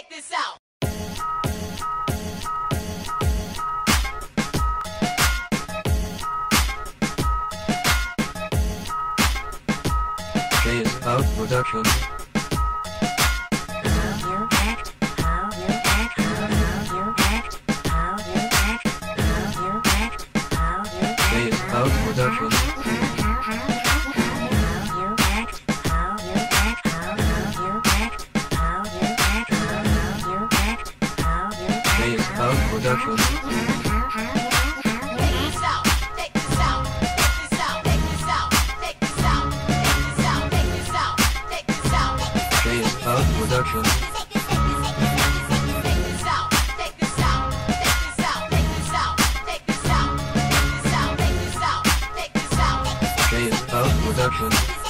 check this out. Jay out production. Production. House Productions. Production. Production.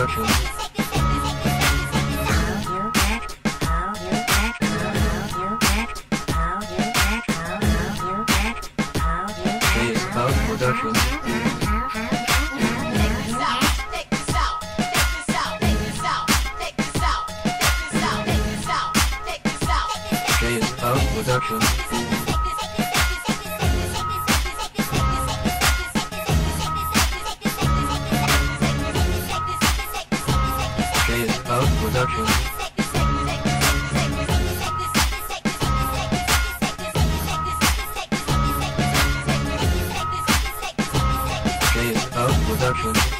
Sessions. Productions. Productions. of Production. Production.